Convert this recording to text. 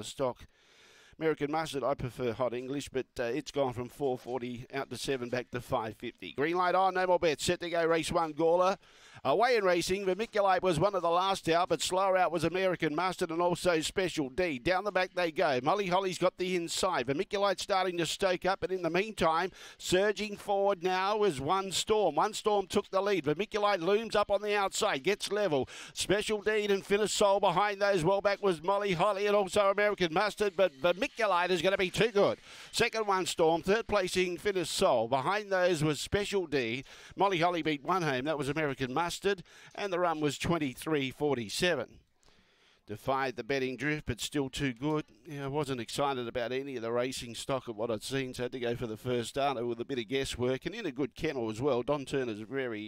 the stock. American mustard, I prefer hot English, but uh, it's gone from 440 out to 7 back to 550. Green light on, no more bets. Set to go, race one, Gawler. Away in racing, Vermiculite was one of the last out, but slower out was American Mustard and also Special D. Down the back they go. Molly Holly's got the inside. Vermiculite starting to stoke up, but in the meantime, surging forward now is One Storm. One Storm took the lead. Vermiculite looms up on the outside, gets level. Special Deed and Finish Soul behind those. Well back was Molly Holly and also American Mustard, but Vermiculite is going to be too good. Second One Storm, third placing Finish Soul. Behind those was Special D. Molly Holly beat one home. That was American Mustard and the run was 23.47. Defied the betting drift, but still too good. Yeah, I wasn't excited about any of the racing stock of what I'd seen, so I had to go for the first starter with a bit of guesswork and in a good kennel as well. Don Turner's very